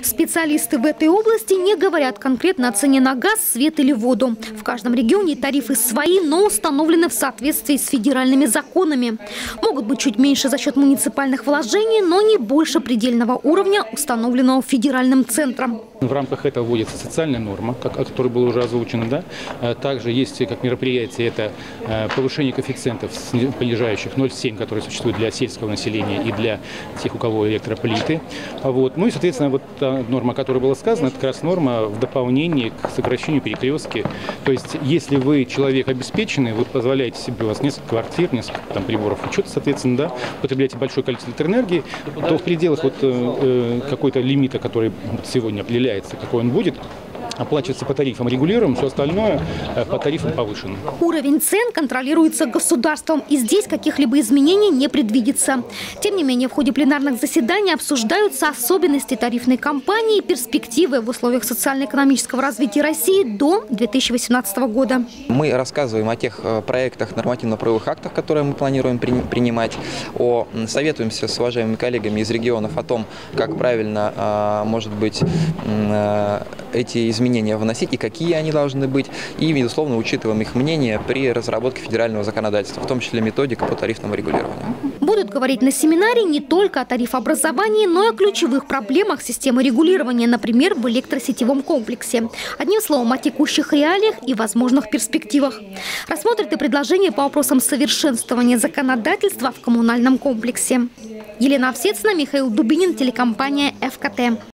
Специалисты в этой области не говорят конкретно о цене на газ, свет или воду. В каждом регионе тарифы свои, но установлены в соответствии с федеральными законами. Могут быть чуть меньше за счет муниципальных вложений, но не больше предельного уровня, установленного федеральным центром. В рамках этого вводится социальная норма, как, о которой было уже озвучено. Да? Э, Также есть как мероприятие это э, повышение коэффициентов понижающих 0,7, которые существуют для сельского населения и для тех, у кого электроплиты. А Вот. Ну и, соответственно, вот та норма, о которой было сказано, это как раз норма в дополнении к сокращению перекрестки. То есть, если вы человек обеспеченный, вы позволяете себе, у вас несколько квартир, несколько там, приборов учета, соответственно, да, потребляете большое количество электроэнергии, то в пределах вот, э, э, какой-то лимита, который сегодня определяется, какой он будет, оплачивается по тарифам регулируем, все остальное э, по тарифам повышено. Уровень цен контролируется государством, и здесь каких-либо изменений не предвидится. Тем не менее, в ходе пленарных заседаний обсуждаются особенности тарифной кампании и перспективы в условиях социально-экономического развития России до 2018 года. Мы рассказываем о тех э, проектах нормативно-правовых актов, которые мы планируем при- принимать, о, советуемся с уважаемыми коллегами из регионов о том, как правильно, а, может быть, э, эти изменения вносить и какие они должны быть. И, безусловно, учитываем их мнение при разработке федерального законодательства, в том числе методика по тарифному регулированию. Будут говорить на семинаре не только о тарифообразовании, но и о ключевых проблемах системы регулирования, например, в электросетевом комплексе. Одним словом, о текущих реалиях и возможных перспективах. Рассмотрят и предложения по вопросам совершенствования законодательства в коммунальном комплексе. Елена Овсецина, Михаил Дубинин, телекомпания «ФКТ».